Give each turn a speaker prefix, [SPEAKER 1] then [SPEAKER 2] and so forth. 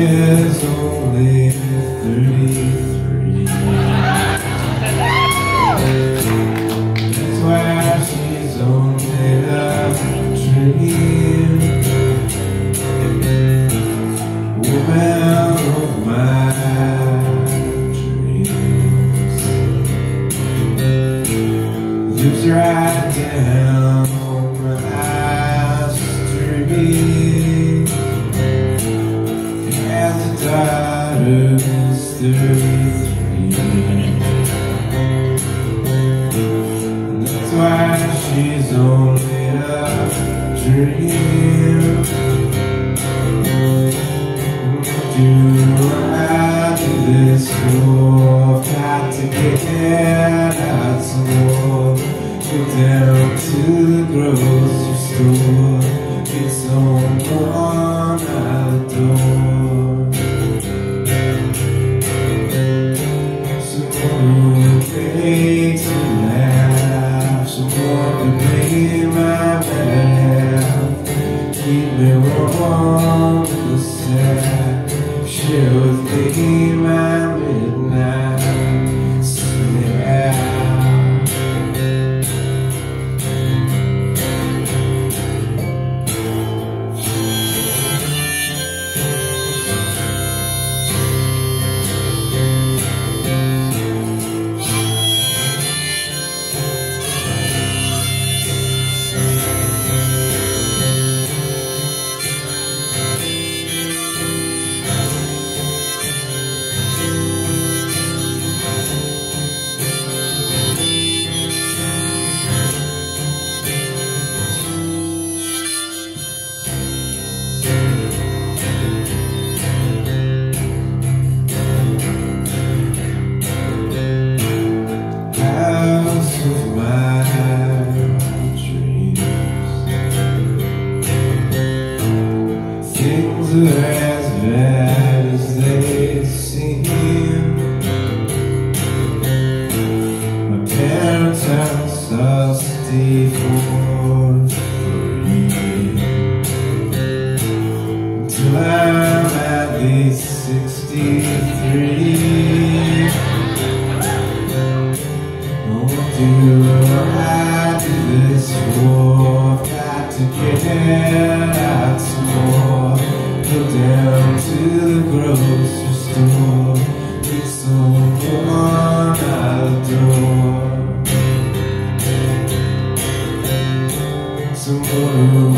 [SPEAKER 1] is only thirty-three. That's why she's only dream. Woman of my dreams lives right down. burns through me That's why she's only a dream Do I do this for? Got to get out some Go down to the grocery store It's some more till it came at midnight. as they see him. My parents' house I'll stay for free until I'm at least sixty-three. closest door is the one I adore. Someone